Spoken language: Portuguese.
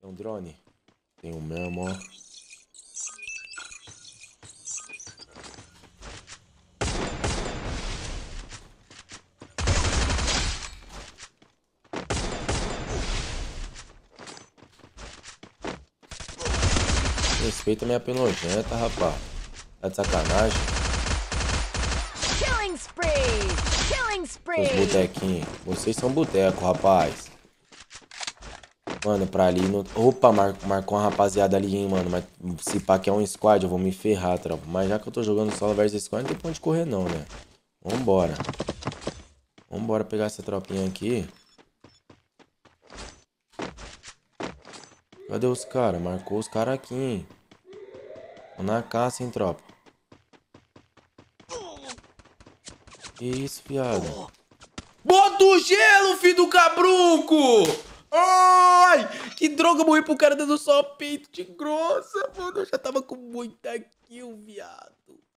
Tem um drone? Tem um mesmo, ó. Respeita minha penojenta, rapaz. Tá de sacanagem? Killing spree! Killing spree! botequinhos. Vocês são boteco, rapaz. Mano, pra ali no. Opa, mar... marcou uma rapaziada ali, hein, mano. Mas se pá que é um squad, eu vou me ferrar, tropa. Mas já que eu tô jogando solo versus squad, não tem pra onde correr, não, né? Vambora. Vambora pegar essa tropinha aqui. Cadê os caras? Marcou os caras aqui, hein? Tô na caça, hein, tropa. Que isso, fiado? Bota o gelo, filho do cabrunco! Que droga, morri pro cara dando só peito de grossa, mano. Eu já tava com muita kill, viado.